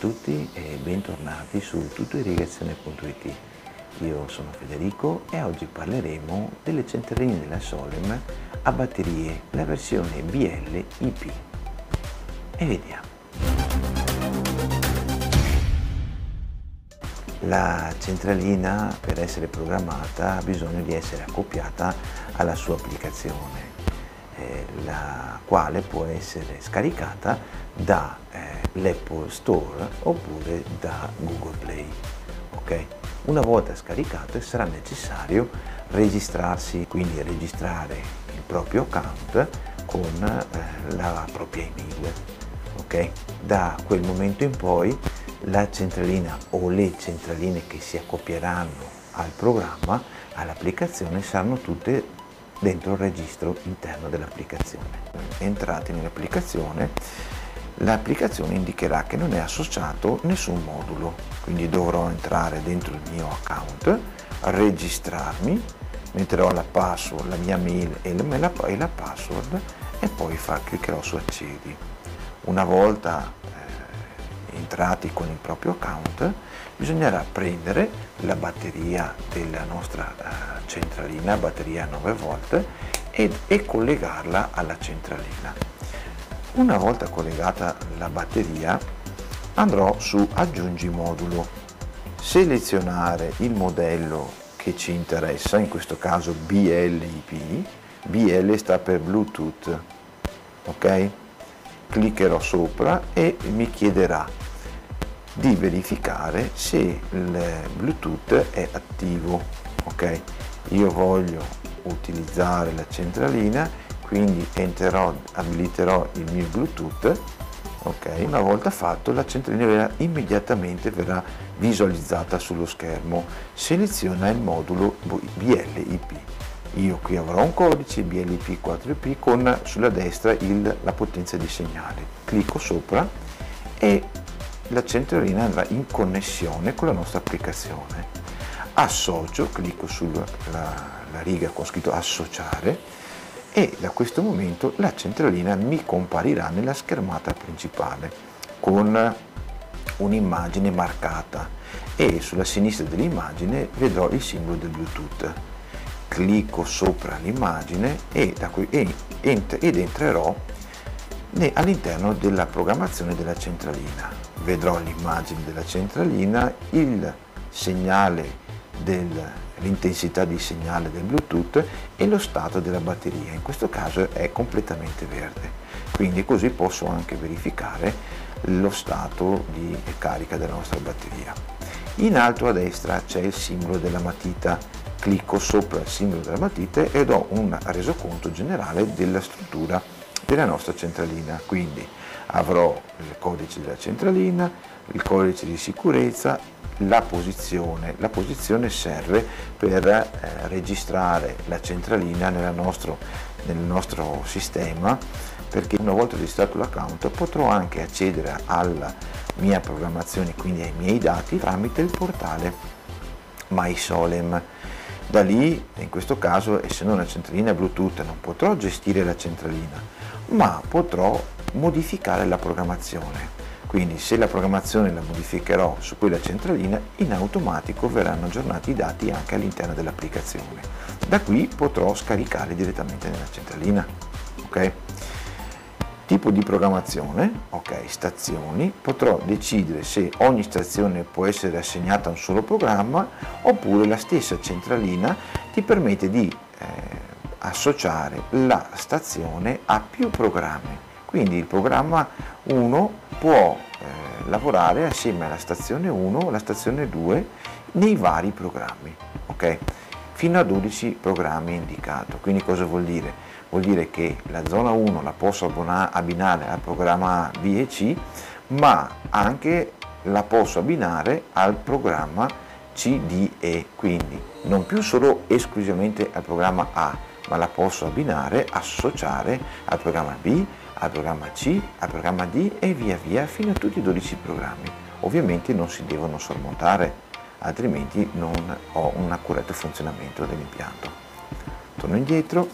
tutti e bentornati su tuttoirrigazione.it. Io sono Federico e oggi parleremo delle centraline della Solem a batterie, la versione BL IP. E vediamo. La centralina per essere programmata ha bisogno di essere accoppiata alla sua applicazione, eh, la quale può essere scaricata da eh, Store oppure da Google Play. Okay? Una volta scaricate sarà necessario registrarsi, quindi registrare il proprio account con eh, la propria email. Okay? Da quel momento in poi la centralina o le centraline che si accoppieranno al programma, all'applicazione, saranno tutte dentro il registro interno dell'applicazione. Entrati nell'applicazione l'applicazione indicherà che non è associato nessun modulo, quindi dovrò entrare dentro il mio account, registrarmi, metterò la password, la mia mail e la, e la password e poi fa, cliccherò su accedi. Una volta eh, entrati con il proprio account bisognerà prendere la batteria della nostra eh, centralina, batteria 9 volt ed, e collegarla alla centralina una volta collegata la batteria andrò su aggiungi modulo, selezionare il modello che ci interessa, in questo caso BLIP, BL sta per Bluetooth, ok? Cliccherò sopra e mi chiederà di verificare se il Bluetooth è attivo, ok? Io voglio utilizzare la centralina quindi entrerò, abiliterò il mio bluetooth ok? Una volta fatto la centralina immediatamente verrà visualizzata sullo schermo. Seleziona il modulo BLIP io qui avrò un codice BLIP 4IP con sulla destra il, la potenza di segnale. Clicco sopra e la centralina andrà in connessione con la nostra applicazione associo clicco sulla la riga con scritto associare e da questo momento la centralina mi comparirà nella schermata principale con un'immagine marcata e sulla sinistra dell'immagine vedrò il simbolo del Bluetooth. Clicco sopra l'immagine ed entrerò all'interno della programmazione della centralina. Vedrò l'immagine della centralina, il segnale del l'intensità di segnale del Bluetooth e lo stato della batteria, in questo caso è completamente verde, quindi così posso anche verificare lo stato di carica della nostra batteria. In alto a destra c'è il simbolo della matita, clicco sopra il simbolo della matita ed ho un resoconto generale della struttura della nostra centralina, quindi avrò il codice della centralina, il codice di sicurezza, la posizione. La posizione serve per eh, registrare la centralina nostro, nel nostro sistema perché una volta registrato l'account potrò anche accedere alla mia programmazione, quindi ai miei dati, tramite il portale MySolem. Da lì, in questo caso, essendo una centralina Bluetooth, non potrò gestire la centralina, ma potrò modificare la programmazione quindi se la programmazione la modificherò su quella centralina, in automatico verranno aggiornati i dati anche all'interno dell'applicazione. Da qui potrò scaricare direttamente nella centralina. Okay? Tipo di programmazione, ok, stazioni, potrò decidere se ogni stazione può essere assegnata a un solo programma oppure la stessa centralina ti permette di eh, associare la stazione a più programmi quindi il programma 1 può eh, lavorare assieme alla stazione 1 alla stazione 2 nei vari programmi, ok? Fino a 12 programmi indicato. Quindi cosa vuol dire? Vuol dire che la zona 1 la posso abbinare al programma A, B e C, ma anche la posso abbinare al programma C, D, E, quindi non più solo esclusivamente al programma A, ma la posso abbinare, associare al programma B, al programma C, al programma D e via via fino a tutti i 12 programmi. Ovviamente non si devono sormontare, altrimenti non ho un accurato funzionamento dell'impianto. Torno indietro,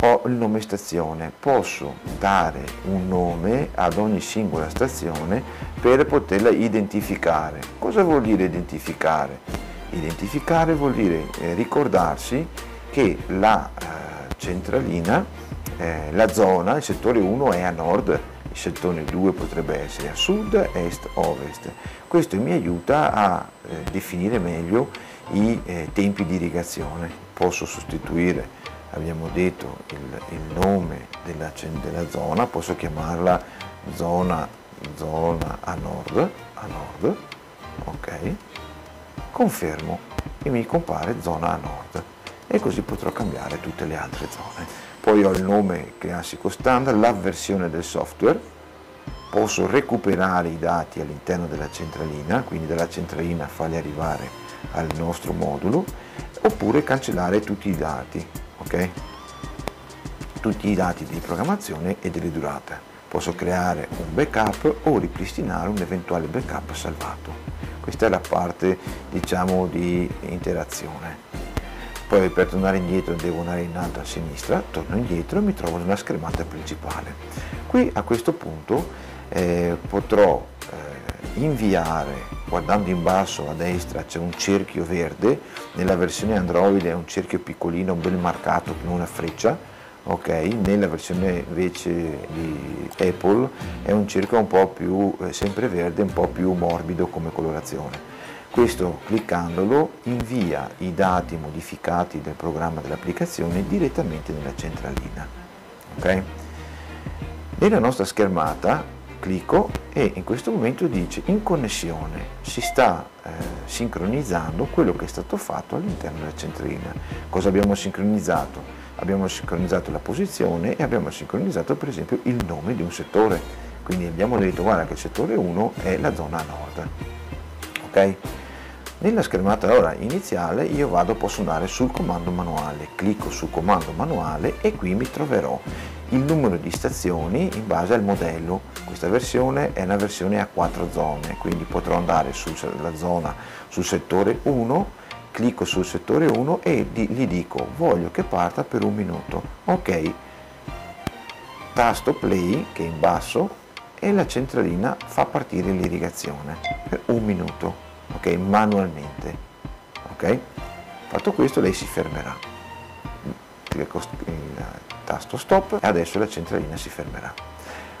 ho il nome stazione, posso dare un nome ad ogni singola stazione per poterla identificare. Cosa vuol dire identificare? Identificare vuol dire eh, ricordarsi che la eh, centralina, eh, la zona, il settore 1 è a nord, il settore 2 potrebbe essere a sud, est, ovest. Questo mi aiuta a eh, definire meglio i eh, tempi di irrigazione. Posso sostituire abbiamo detto il, il nome della, della, zona, posso chiamarla zona, zona a nord, a nord, ok, confermo e mi compare zona a nord e così potrò cambiare tutte le altre zone. Poi ho il nome classico standard, la versione del software, posso recuperare i dati all'interno della centralina, quindi dalla centralina farli arrivare al nostro modulo, oppure cancellare tutti i dati ok? Tutti i dati di programmazione e delle durate. Posso creare un backup o ripristinare un eventuale backup salvato. Questa è la parte diciamo di interazione. Poi per tornare indietro devo andare in alto a sinistra, torno indietro e mi trovo nella schermata principale. Qui a questo punto eh, potrò eh, inviare guardando in basso a destra c'è un cerchio verde, nella versione Android è un cerchio piccolino, ben marcato con una freccia, ok? Nella versione invece di Apple è un cerchio un po' più eh, sempreverde, un po' più morbido come colorazione. Questo cliccandolo invia i dati modificati del programma dell'applicazione direttamente nella centralina. Okay? Nella nostra schermata clicco e in questo momento dice in connessione si sta eh, sincronizzando quello che è stato fatto all'interno della centralina. Cosa abbiamo sincronizzato? Abbiamo sincronizzato la posizione e abbiamo sincronizzato per esempio il nome di un settore. Quindi abbiamo detto guarda che il settore 1 è la zona nord. Ok? Nella schermata ora iniziale io vado, posso andare sul comando manuale, clicco sul comando manuale e qui mi troverò il numero di stazioni in base al modello. Questa versione è una versione a quattro zone, quindi potrò andare sulla zona, sul settore 1, clicco sul settore 1 e gli dico voglio che parta per un minuto. Ok, tasto play che è in basso e la centralina fa partire l'irrigazione per un minuto ok? Manualmente ok? Fatto questo lei si fermerà. Il tasto stop e adesso la centralina si fermerà.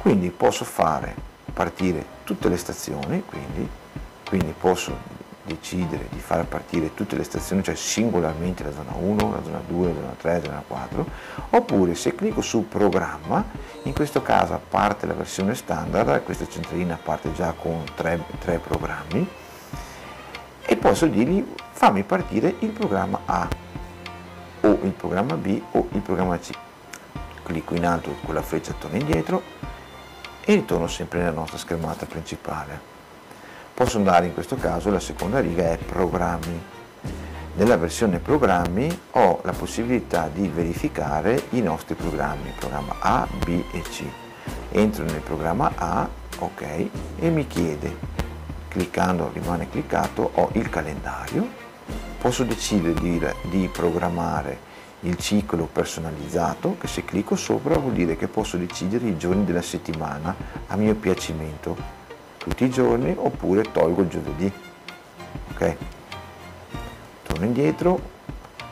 Quindi posso fare partire tutte le stazioni quindi, quindi posso decidere di far partire tutte le stazioni, cioè singolarmente la zona 1, la zona 2, la zona 3, la zona 4, oppure se clicco su programma, in questo caso parte la versione standard, questa centralina parte già con tre, tre programmi, e posso dirgli fammi partire il programma A o il programma B o il programma C. Clicco in alto con la freccia torno indietro e ritorno sempre nella nostra schermata principale. Posso andare in questo caso, la seconda riga è programmi. Nella versione programmi ho la possibilità di verificare i nostri programmi, programma A, B e C. Entro nel programma A, ok, e mi chiede cliccando rimane cliccato ho il calendario posso decidere di, di programmare il ciclo personalizzato che se clicco sopra vuol dire che posso decidere i giorni della settimana a mio piacimento tutti i giorni oppure tolgo il giovedì ok torno indietro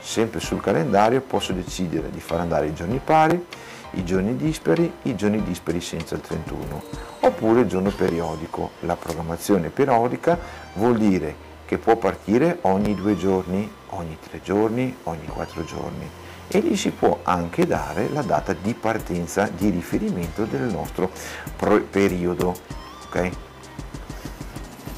sempre sul calendario posso decidere di far andare i giorni pari i giorni dispari, i giorni dispari senza il 31, oppure il giorno periodico. La programmazione periodica vuol dire che può partire ogni due giorni, ogni tre giorni, ogni quattro giorni e gli si può anche dare la data di partenza di riferimento del nostro periodo. Okay?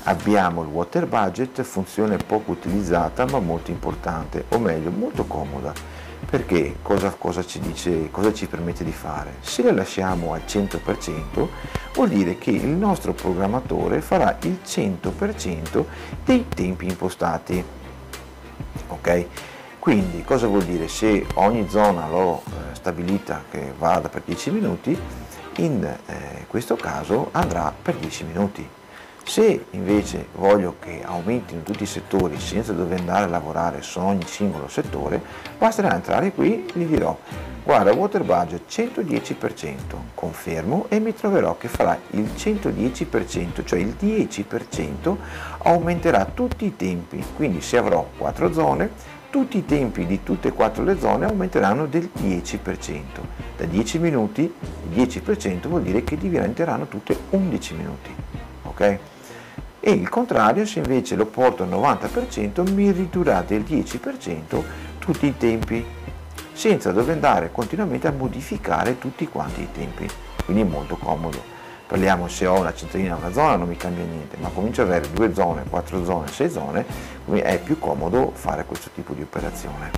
Abbiamo il water budget, funzione poco utilizzata ma molto importante, o meglio molto comoda perché cosa, cosa, ci dice, cosa ci permette di fare? Se la lasciamo al 100% vuol dire che il nostro programmatore farà il 100% dei tempi impostati. Ok? Quindi cosa vuol dire? Se ogni zona l'ho eh, stabilita che vada per 10 minuti, in eh, questo caso andrà per 10 minuti. Se invece voglio che aumentino tutti i settori senza dover andare a lavorare su ogni singolo settore, basterà entrare qui e gli dirò guarda water budget 110%, confermo e mi troverò che farà il 110%, cioè il 10% aumenterà tutti i tempi, quindi se avrò 4 zone, tutti i tempi di tutte e quattro le zone aumenteranno del 10%. Da 10 minuti, il 10% vuol dire che diventeranno tutte 11 minuti. ok? E il contrario se invece lo porto al 90% mi ridurrà del 10% tutti i tempi senza dover andare continuamente a modificare tutti quanti i tempi. Quindi è molto comodo. Parliamo se ho una centralina una zona non mi cambia niente ma comincio ad avere due zone, quattro zone, sei zone quindi è più comodo fare questo tipo di operazione.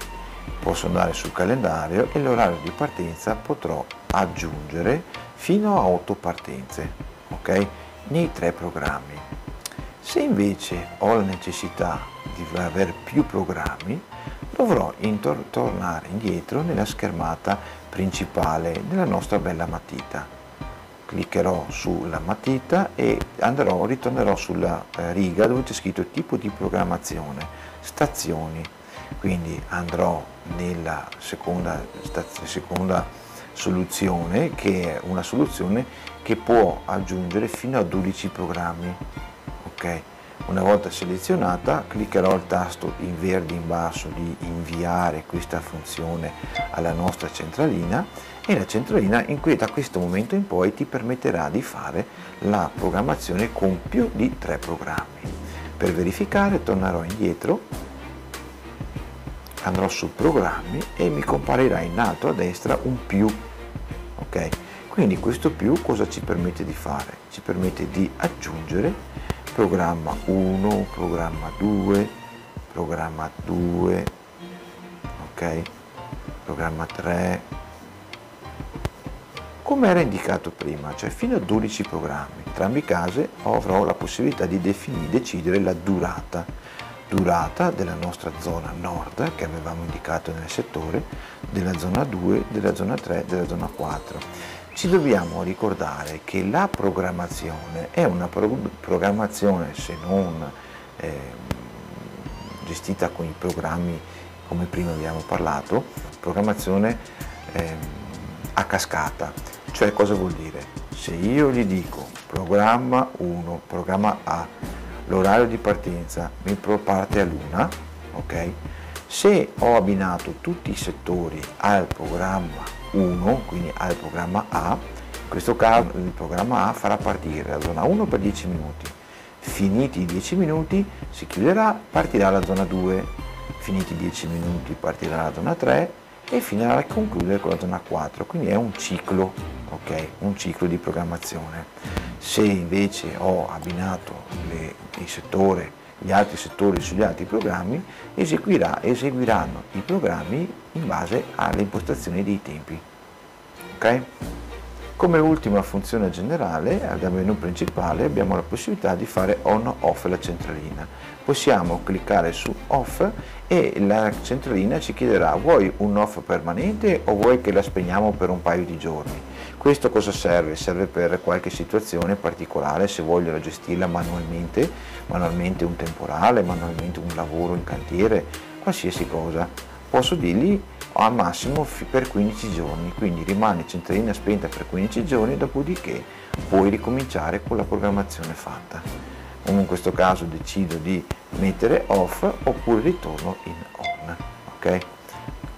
Posso andare sul calendario e l'orario di partenza potrò aggiungere fino a 8 partenze ok? Nei tre programmi se invece ho la necessità di avere più programmi, dovrò tornare indietro nella schermata principale della nostra bella matita. Cliccherò sulla matita e andrò, ritornerò sulla eh, riga dove c'è scritto tipo di programmazione, stazioni. Quindi andrò nella seconda, seconda soluzione che è una soluzione che può aggiungere fino a 12 programmi ok una volta selezionata cliccherò il tasto in verde in basso di inviare questa funzione alla nostra centralina e la centralina in cui da questo momento in poi ti permetterà di fare la programmazione con più di tre programmi. Per verificare tornerò indietro andrò su programmi e mi comparirà in alto a destra un più ok? Quindi questo più cosa ci permette di fare? Ci permette di aggiungere programma 1, programma 2, programma 2, ok, programma 3, come era indicato prima, cioè fino a 12 programmi. In entrambi i casi avrò la possibilità di definire, decidere la durata, durata della nostra zona nord che avevamo indicato nel settore, della zona 2, della zona 3, della zona 4 ci dobbiamo ricordare che la programmazione è una programmazione se non eh, gestita con i programmi come prima abbiamo parlato, programmazione eh, a cascata, cioè cosa vuol dire? Se io gli dico programma 1, programma A, l'orario di partenza mi parte a luna, ok? Se ho abbinato tutti i settori al programma 1, quindi al programma A, in questo caso il programma A farà partire la zona 1 per 10 minuti, finiti i 10 minuti si chiuderà, partirà la zona 2, finiti i 10 minuti partirà la zona 3 e finirà a concludere con la zona 4, quindi è un ciclo, ok? Un ciclo di programmazione. Se invece ho abbinato le, il settore gli altri settori sugli altri programmi, eseguiranno i programmi in base alle impostazioni dei tempi. Okay? Come ultima funzione generale, al menu principale abbiamo la possibilità di fare on-off la centralina. Possiamo cliccare su off e la centralina ci chiederà vuoi un off permanente o vuoi che la spegniamo per un paio di giorni. Questo cosa serve? Serve per qualche situazione particolare se voglio gestirla manualmente, manualmente un temporale, manualmente un lavoro in cantiere, qualsiasi cosa. Posso dirgli al massimo per 15 giorni, quindi rimane centralina spenta per 15 giorni, dopodiché puoi ricominciare con la programmazione fatta. in questo caso decido di mettere off oppure ritorno in on. Okay?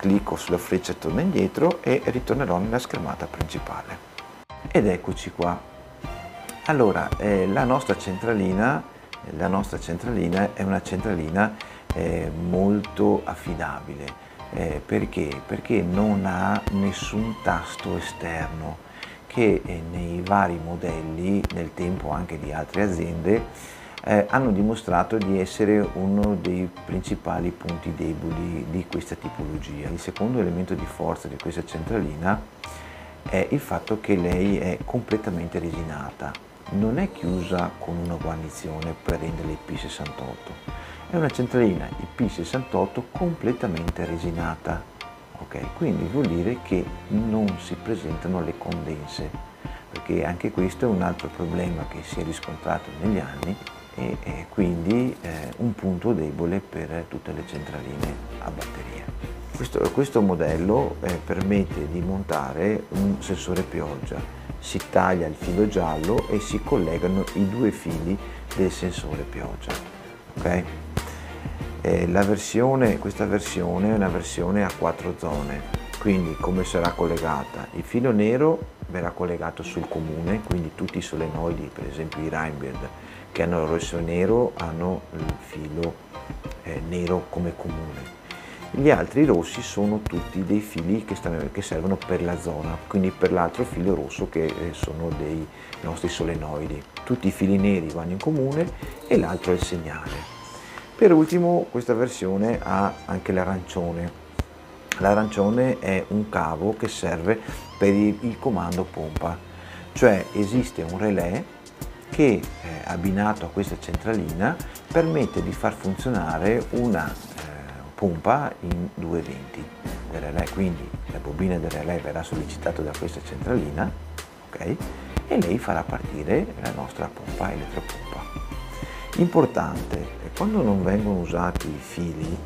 Clicco sulla freccia torna indietro e ritornerò nella schermata principale. Ed eccoci qua. Allora, eh, la nostra centralina, la nostra centralina è una centralina eh, molto affidabile eh, perché? Perché non ha nessun tasto esterno che eh, nei vari modelli, nel tempo anche di altre aziende, eh, hanno dimostrato di essere uno dei principali punti deboli di questa tipologia. Il secondo elemento di forza di questa centralina è il fatto che lei è completamente resinata, non è chiusa con una guarnizione per rendere il P68 è una centralina IP68 completamente resinata. Okay? Quindi vuol dire che non si presentano le condense. perché anche questo è un altro problema che si è riscontrato negli anni e, e quindi eh, un punto debole per tutte le centraline a batteria. Questo, questo modello eh, permette di montare un sensore pioggia, si taglia il filo giallo e si collegano i due fili del sensore pioggia. Okay? Eh, versione, questa versione è una versione a quattro zone, quindi come sarà collegata? Il filo nero verrà collegato sul comune, quindi tutti i solenoidi, per esempio i Rheinberg, che hanno il rosso e nero, hanno il filo eh, nero come comune. Gli altri rossi sono tutti dei fili che, stanno, che servono per la zona, quindi per l'altro filo rosso che eh, sono dei nostri solenoidi. Tutti i fili neri vanno in comune e l'altro è il segnale. Per ultimo questa versione ha anche l'arancione. L'arancione è un cavo che serve per il comando pompa, cioè esiste un relè che eh, abbinato a questa centralina permette di far funzionare una eh, pompa in due venti del relè, quindi la bobina del relè verrà sollecitata da questa centralina okay, e lei farà partire la nostra pompa elettropompa. Importante, quando non vengono usati i fili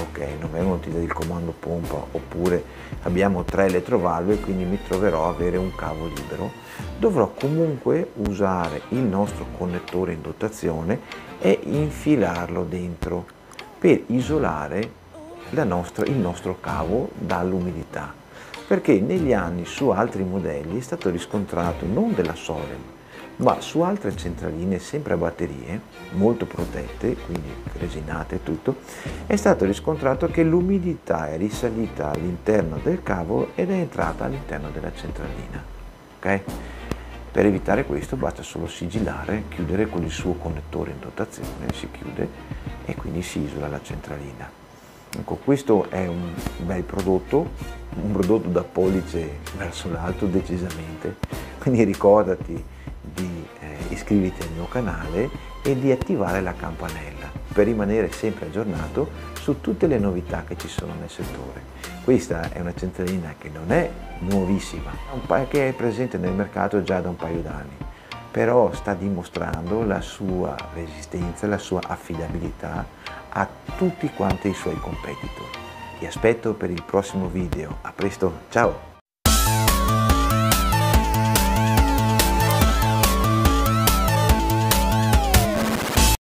ok, non vengono utilizzati il comando pompa oppure abbiamo tre elettrovalve quindi mi troverò a avere un cavo libero, dovrò comunque usare il nostro connettore in dotazione e infilarlo dentro per isolare nostra, il nostro cavo dall'umidità. Perché negli anni su altri modelli è stato riscontrato non della Sorem ma su altre centraline sempre a batterie, molto protette, quindi resinate e tutto, è stato riscontrato che l'umidità è risalita all'interno del cavo ed è entrata all'interno della centralina. Okay? Per evitare questo basta solo sigillare, chiudere con il suo connettore in dotazione, si chiude e quindi si isola la centralina. Ecco, questo è un bel prodotto, un prodotto da pollice verso l'alto decisamente, quindi ricordati di eh, iscriverti al mio canale e di attivare la campanella per rimanere sempre aggiornato su tutte le novità che ci sono nel settore. Questa è una centralina che non è nuovissima, che è presente nel mercato già da un paio d'anni, però sta dimostrando la sua resistenza, la sua affidabilità a tutti quanti i suoi competitor. Ti aspetto per il prossimo video, a presto, ciao!